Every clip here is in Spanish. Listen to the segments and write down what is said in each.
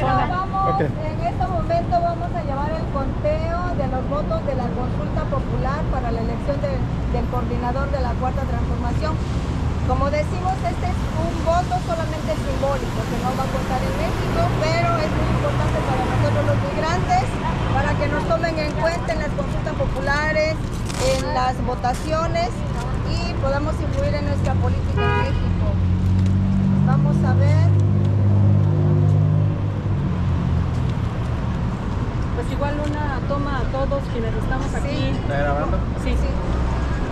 zona. Vamos, En este momento vamos a llevar el conteo de los votos de la consulta popular para la elección de- del coordinador de la Cuarta Transformación. Como decimos, este es un voto solamente simbólico que no va a contar en México, pero es muy importante para nosotros los migrantes, para que nos tomen en cuenta en las consultas populares, en las votaciones y podamos influir en nuestra política en México. Vamos a ver. Pues igual una toma a todos quienes estamos aquí. ¿Está grabando? Sí, Sí,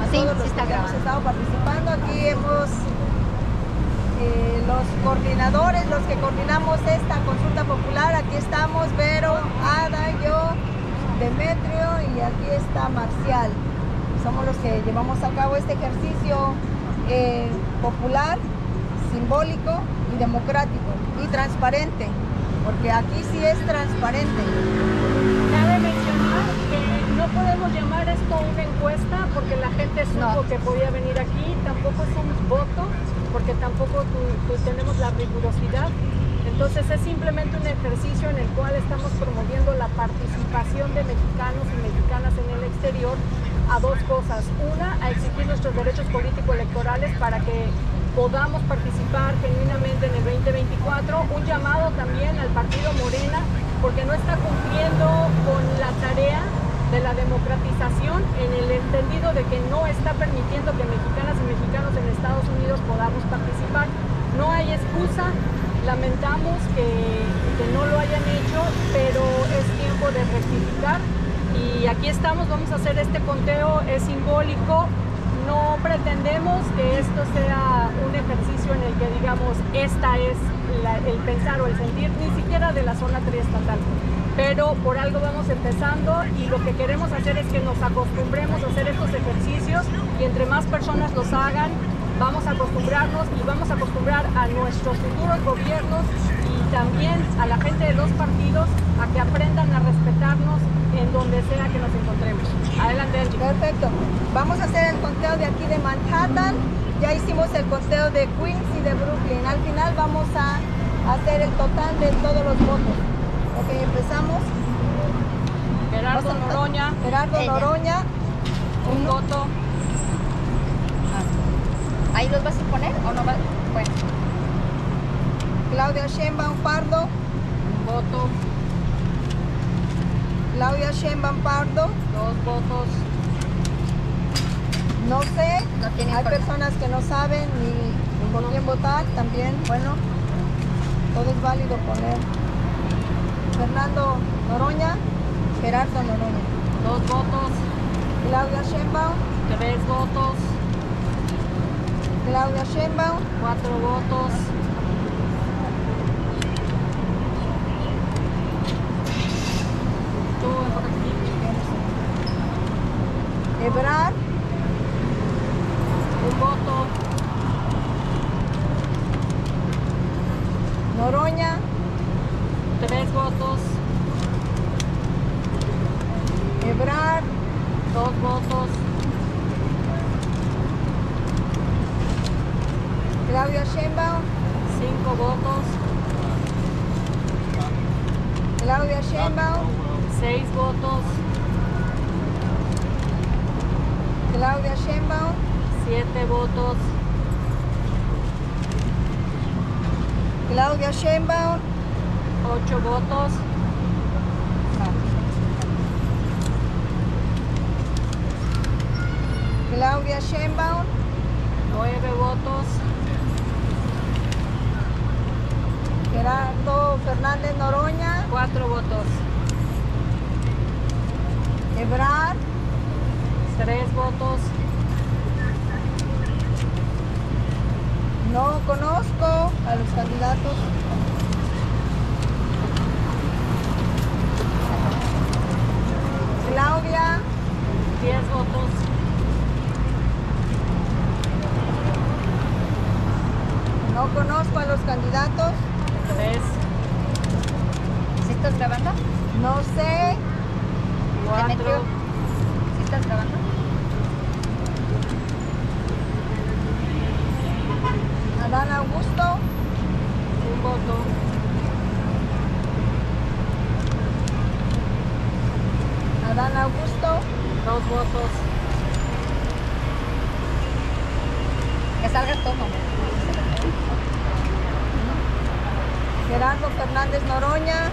a Sí, todos sí los está que hemos grabando. estado participando. Aquí hemos eh, los coordinadores, los que coordinamos esta consulta popular. Aquí estamos Vero, Ada, yo, Demetrio y aquí está Marcial. Somos los que llevamos a cabo este ejercicio eh, popular, simbólico y democrático y transparente, porque aquí sí es transparente. Cabe mencionar que no podemos llamar esto una encuesta porque la gente supo No. que podía venir aquí, tampoco es un voto porque tampoco tu- tenemos la rigurosidad. Entonces es simplemente un ejercicio en el cual estamos promoviendo la participación de mexicanos y mexicanas en el exterior a dos cosas. Una, a exigir nuestros derechos político-electorales para que podamos participar genuinamente en el 2024. Un llamado también al partido Morena porque no está cumpliendo con la tarea de la democratización en el entendido de que no está permitiendo que mexicanas y mexicanos en Estados Unidos podamos participar. No hay excusa, lamentamos que, que no lo hayan hecho, pero es tiempo de rectificar. Y aquí estamos, vamos a hacer este conteo, es simbólico, no pretendemos que esto sea un ejercicio en el que digamos esta es el pensar o el sentir, ni siquiera de la zona triestatal. Pero por algo vamos empezando y lo que queremos hacer es que nos acostumbremos a hacer estos ejercicios y entre más personas los hagan, vamos a acostumbrarnos y vamos a acostumbrar a nuestros futuros gobiernos y también a la gente de los partidos a que aprendan a respetarnos en donde sea que nos encontremos. Adelante. Perfecto. Vamos a hacer el conteo de aquí de Manhattan. Ya hicimos el conteo de Queens y de Brooklyn. Al final vamos a hacer el total de todos los votos. Ok, empezamos. Gerardo Noroña, Gerardo Ella. Noroña. un voto. ¿Ahí los vas a poner o no vas? Bueno, Claudia Sheinbaum Pardo. Un voto, Claudia Sheinbaum Pardo. dos votos, No sé. no Hay personas que no saben ni por quién votar. También, bueno, todo es válido poner. Fernando Noroña. Gerardo Noroña. dos votos, Claudia Sheinbaum. tres votos, Claudia Sheinbaum. cuatro votos, tú por aquí, Ebrard. un voto, Noroña. tres votos, Ebrard. dos votos, Claudia Sheinbaum. cinco votos, Claudia Sheinbaum. seis votos, Claudia Sheinbaum. siete votos, Claudia Sheinbaum. ocho votos, Claudia Sheinbaum. nueve votos, Gerardo Fernández Noroña. cuatro votos, Ebrard. Votos, No conozco a los candidatos. Claudia. diez votos, No conozco a los candidatos. tres, ¿Sí estás grabando? No sé. cuatro, ¿Sí estás grabando? Adán Augusto, un voto. Adán Augusto, dos votos. Que salga todo. Gerardo Fernández Noroña,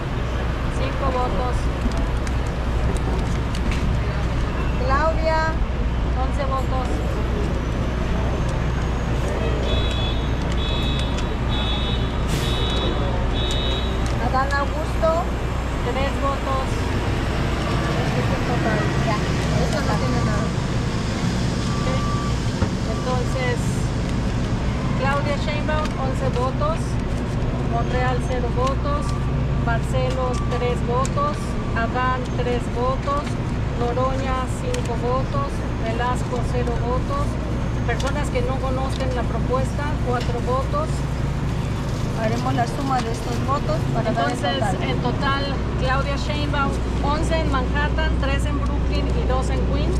Marcelo, 3 votos. Adán, 3 votos. Noroña, 5 votos. Velasco, 0 votos. Personas que no conozcan la propuesta, 4 votos. Haremos la suma de estos votos para dar el Entonces, total. en total, Claudia Sheinbaum, 11 en Manhattan, 3 en Brooklyn y 2 en Queens.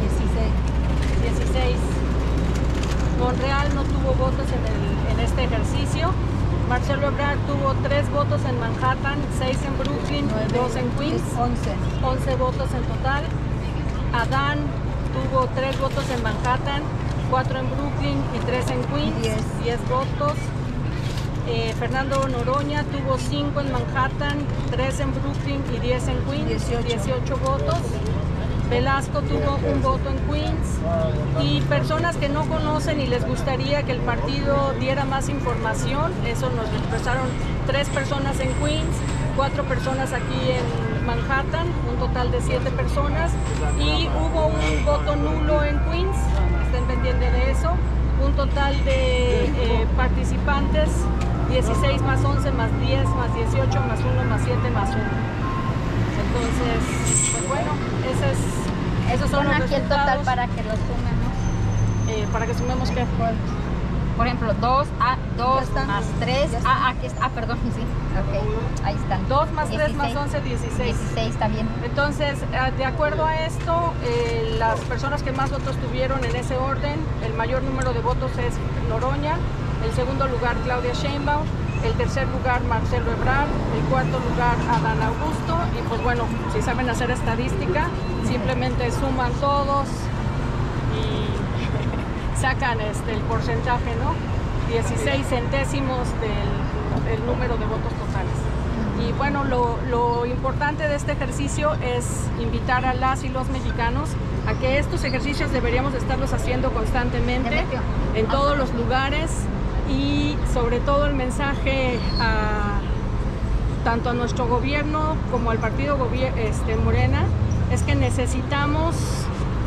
16. 16. Monreal no tuvo votos en, el- en este ejercicio. Marcelo Ebrard tuvo 3 votos en Manhattan, 6 en Brooklyn 2 en Queens. 11. 11 votos en total. Adán tuvo 3 votos en Manhattan, 4 en Brooklyn y 3 en Queens. Diez. 10 votos. Eh, Fernando Noroña tuvo 5 en Manhattan, 3 en Brooklyn y 10 en Queens. 18. 18 votos. Velasco tuvo un voto en Queens y personas que no conocen y les gustaría que el partido diera más información, eso nos expresaron tres personas en Queens, cuatro personas aquí en Manhattan, un total de siete personas y hubo un voto nulo en Queens, estén pendientes de eso, un total de eh, participantes 16 más 11 más 10 más 18 más 1 más 7 más 1. Entonces, pues bueno, ese es, esos son los aquí el total para que lo sumemos. eh, para que sumemos que Por ejemplo, 2 a 2 Ya está. más 3. Ya está. Ah, aquí está. Ah, perdón, sí. Ok, ahí están. 2 más 3 más 16. 11, 16. 16 está bien. Entonces, eh, de acuerdo a esto, eh, las personas que más votos tuvieron en ese orden, el mayor número de votos es Noroña, el segundo lugar Claudia Sheinbaum, el tercer lugar Marcelo Ebrard, el cuarto lugar Adán Augusto y pues bueno, si saben hacer estadística, simplemente suman todos y sacan este, el porcentaje, ¿no? 16 centésimos del, del número de votos totales. Y bueno, lo, lo importante de este ejercicio es invitar a las y los mexicanos a que estos ejercicios deberíamos estarlos haciendo constantemente en todos los lugares y sobre todo el mensaje a tanto a nuestro gobierno como al partido este, Morena es que necesitamos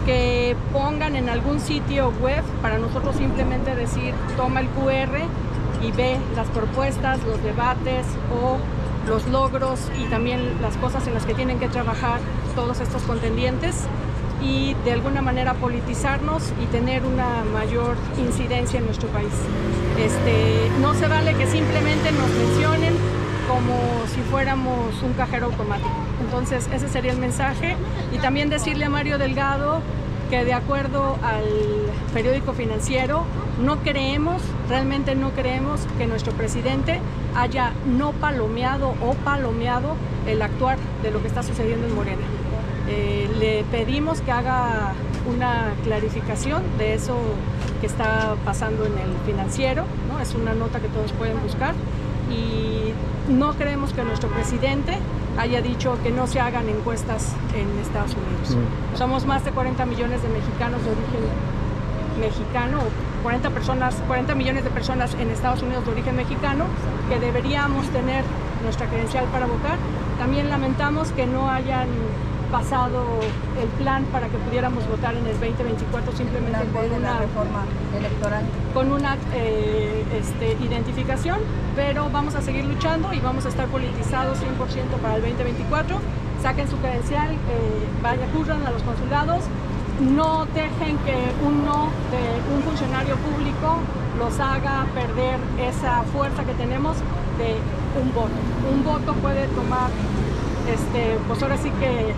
que pongan en algún sitio web para nosotros simplemente decir toma el QR y ve las propuestas, los debates o los logros y también las cosas en las que tienen que trabajar todos estos contendientes y de alguna manera politizarnos y tener una mayor incidencia en nuestro país. Este, no se vale que simplemente nos mencionen como si fuéramos un cajero automático. Entonces ese sería el mensaje y también decirle a Mario Delgado que de acuerdo al periódico financiero no creemos, realmente no creemos que nuestro presidente haya no palomeado o palomeado el actuar de lo que está sucediendo en Morena. Eh, le pedimos que haga una clarificación de eso que está pasando en el financiero, ¿no? es una nota que todos pueden buscar y no creemos que nuestro presidente haya dicho que no se hagan encuestas en Estados Unidos. Somos más de 40 millones de mexicanos de origen mexicano, o 40 personas, 40 millones de personas en Estados Unidos de origen mexicano que deberíamos tener nuestra credencial para votar. También lamentamos que no hayan pasado el plan para que pudiéramos votar en el 2024 simplemente con de la una reforma electoral. con una eh, este, identificación, pero vamos a seguir luchando y vamos a estar politizados 100% para el 2024. Saquen su credencial, eh, vaya, curran a los consulados, no dejen que un no de un funcionario público los haga perder esa fuerza que tenemos de un voto. Un voto puede tomar, este, pues ahora sí que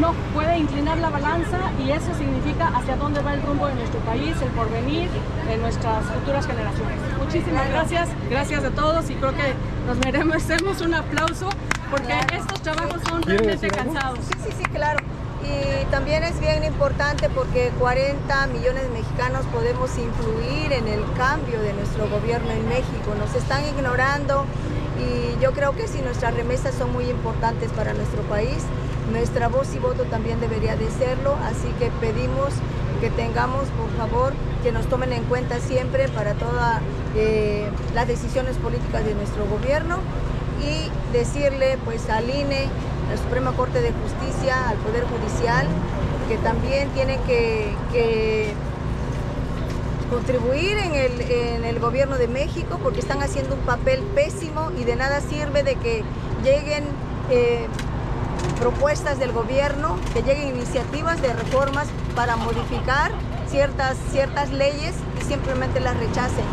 no puede inclinar la balanza y eso significa hacia dónde va el rumbo de nuestro país, el porvenir de nuestras futuras generaciones. Muchísimas gracias, gracias a todos y creo que nos merecemos un aplauso porque Claro. estos trabajos son ¿Quiere realmente cansados. Sí, sí, sí, claro. Y también es bien importante porque 40 millones de mexicanos podemos influir en el cambio de nuestro gobierno en México. Nos están ignorando y yo creo que sí, nuestras remesas son muy importantes para nuestro país. Nuestra voz y voto también debería de serlo, así que pedimos que tengamos, por favor, que nos tomen en cuenta siempre para todas eh, las decisiones políticas de nuestro gobierno y decirle pues al INE, a la Suprema Corte de Justicia, al Poder Judicial, que también tienen que contribuir en el, en el gobierno de México porque están haciendo un papel pésimo y de nada sirve de que lleguen eh, propuestas del gobierno, que lleguen iniciativas de reformas para modificar ciertas, ciertas leyes y simplemente las rechacen.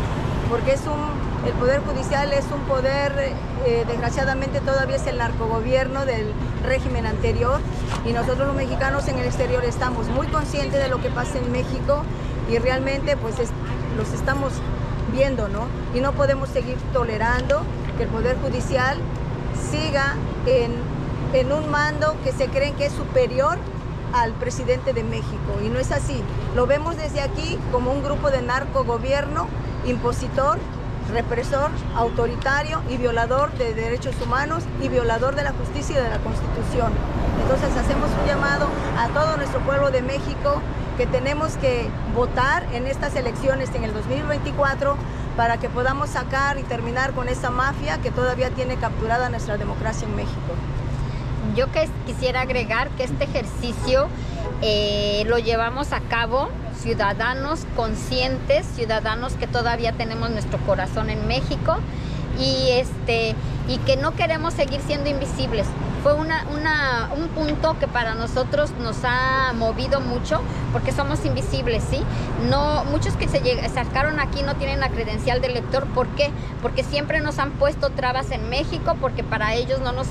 Porque es un, el Poder Judicial es un poder, eh, desgraciadamente todavía es el narcogobierno del régimen anterior y nosotros los mexicanos en el exterior estamos muy conscientes de lo que pasa en México y realmente pues es- los estamos viendo, ¿no? Y no podemos seguir tolerando que el Poder Judicial siga en, en un mando que se creen que es superior al presidente de México. Y no es así. Lo vemos desde aquí como un grupo de narcogobierno, impositor, represor, autoritario y violador de derechos humanos y violador de la justicia y de la Constitución. Entonces hacemos un llamado a todo nuestro pueblo de México que tenemos que votar en estas elecciones en el 2024 para que podamos sacar y terminar con esa mafia que todavía tiene capturada nuestra democracia en México. Yo quisiera agregar que este ejercicio eh, lo llevamos a cabo ciudadanos conscientes, ciudadanos que todavía tenemos nuestro corazón en México y este y que no queremos seguir siendo invisibles. Fue una, una- un punto que para nosotros nos ha movido mucho porque somos invisibles, ¿sí? No, muchos que se sacaron aquí no tienen la credencial de lector. ¿Por qué? Porque siempre nos han puesto trabas en México porque para ellos no nos,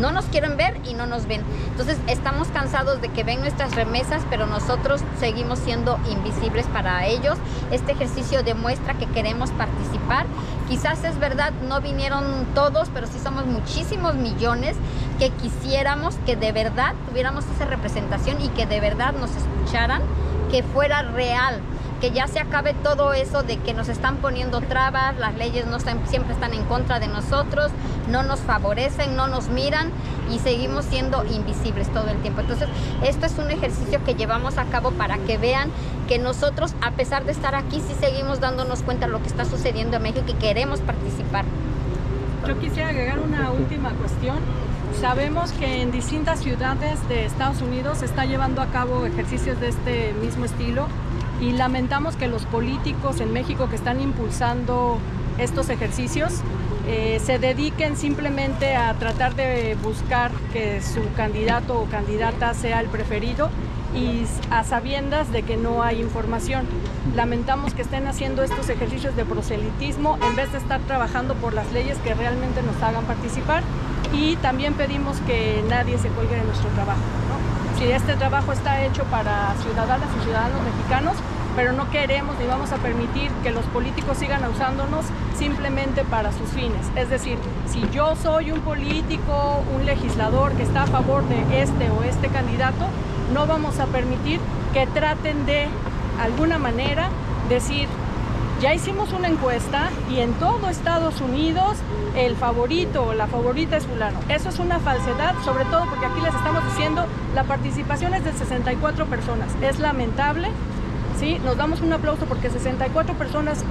no nos quieren ver y no nos ven. Entonces estamos cansados de que ven nuestras remesas, pero nosotros seguimos siendo invisibles para ellos. Este ejercicio demuestra que queremos participar. Quizás es verdad, no vinieron todos, pero sí somos muchísimos millones que quisiéramos que de verdad tuviéramos esa representación y que de verdad nos escucharan, que fuera real, que ya se acabe todo eso de que nos están poniendo trabas, las leyes no están- siempre están en contra de nosotros, no nos favorecen, no nos miran y seguimos siendo invisibles todo el tiempo. Entonces, esto es un ejercicio que llevamos a cabo para que vean que nosotros, a pesar de estar aquí, sí seguimos dándonos cuenta de lo que está sucediendo en México y queremos participar. Yo quisiera agregar una última cuestión. Sabemos que en distintas ciudades de Estados Unidos se está llevando a cabo ejercicios de este mismo estilo y lamentamos que los políticos en México que están impulsando estos ejercicios eh, se dediquen simplemente a tratar de buscar que su candidato o candidata sea el preferido y a sabiendas de que no hay información. Lamentamos que estén haciendo estos ejercicios de proselitismo en vez de estar trabajando por las leyes que realmente nos hagan participar y también pedimos que nadie se cuelgue de nuestro trabajo. Si este trabajo está hecho para ciudadanas y ciudadanos mexicanos, pero no queremos ni vamos a permitir que los políticos sigan usándonos simplemente para sus fines. Es decir, si yo soy un político, un legislador que está a favor de este o este candidato, no vamos a permitir que traten de alguna manera decir, ya hicimos una encuesta y en todo Estados Unidos el favorito o la favorita es fulano. Eso es una falsedad, sobre todo porque aquí les estamos diciendo la participación es de 64 personas. Es lamentable, ¿sí? Nos damos un aplauso porque 64 personas,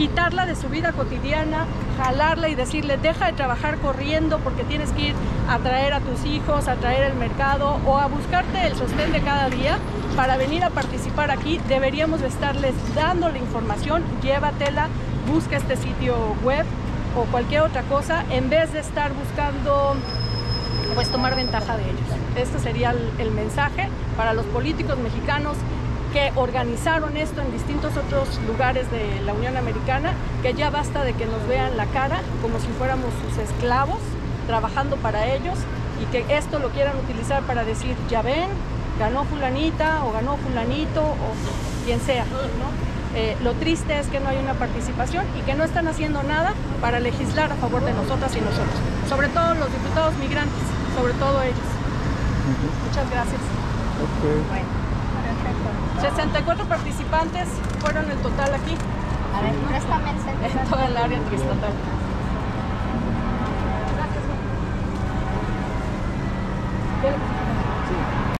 quitarla de su vida cotidiana, jalarla y decirle, deja de trabajar corriendo porque tienes que ir a traer a tus hijos, a traer el mercado o a buscarte el sostén de cada día para venir a participar aquí, deberíamos de estarles dando la información, llévatela, busca este sitio web o cualquier otra cosa, en vez de estar buscando pues tomar ventaja de ellos. Este sería el mensaje para los políticos mexicanos que organizaron esto en distintos otros lugares de la Unión Americana, que ya basta de que nos vean la cara como si fuéramos sus esclavos, trabajando para ellos, y que esto lo quieran utilizar para decir, ya ven, ganó fulanita o ganó fulanito o quien sea. ¿no? Eh, lo triste es que no hay una participación y que no están haciendo nada para legislar a favor de nosotras y nosotros, sobre todo los diputados migrantes, sobre todo ellos. Muchas gracias. Bueno, perfecto. 64 participantes fueron el total aquí A ver, préstame el en toda el área triestatal.